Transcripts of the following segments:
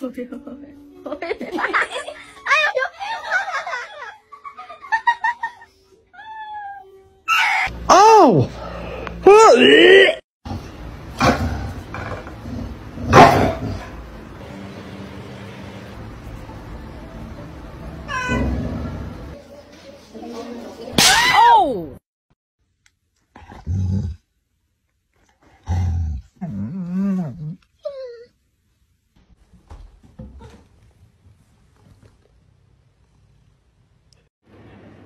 我不要，我不要，哎呦，呦，哈，哦，我。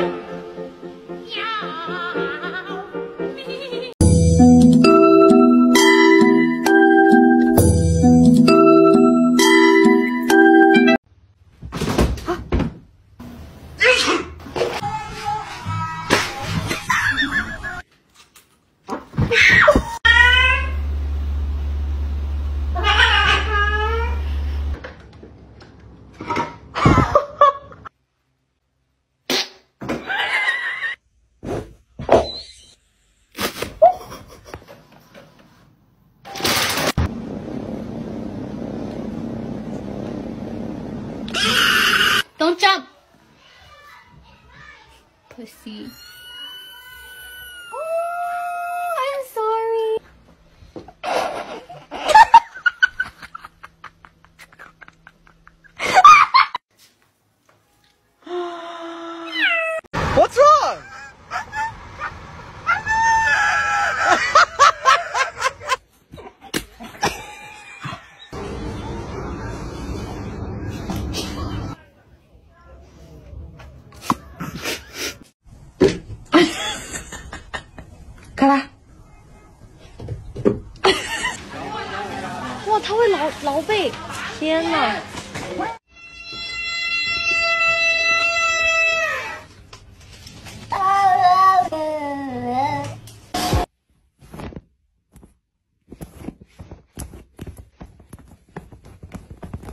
要 Don't jump. Pussy. Oh, I'm sorry. What's wrong? 哇，他会挠挠背，天哪！